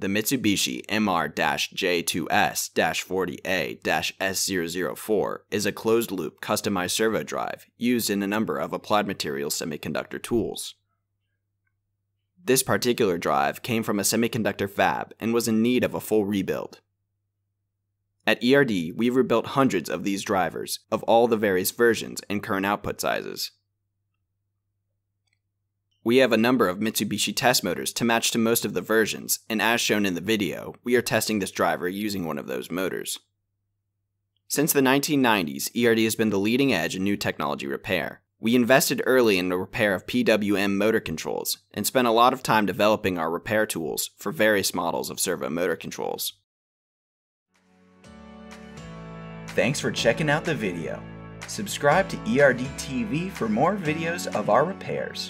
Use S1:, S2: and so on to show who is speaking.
S1: The Mitsubishi MR-J2S-40A-S004 is a closed-loop customized servo drive used in a number of applied materials semiconductor tools. This particular drive came from a semiconductor fab and was in need of a full rebuild. At ERD, we've rebuilt hundreds of these drivers of all the various versions and current output sizes. We have a number of Mitsubishi test motors to match to most of the versions, and as shown in the video, we are testing this driver using one of those motors. Since the 1990s, ERD has been the leading edge in new technology repair. We invested early in the repair of PWM motor controls and spent a lot of time developing our repair tools for various models of servo motor controls.
S2: Thanks for checking out the video. Subscribe to ERD TV for more videos of our repairs.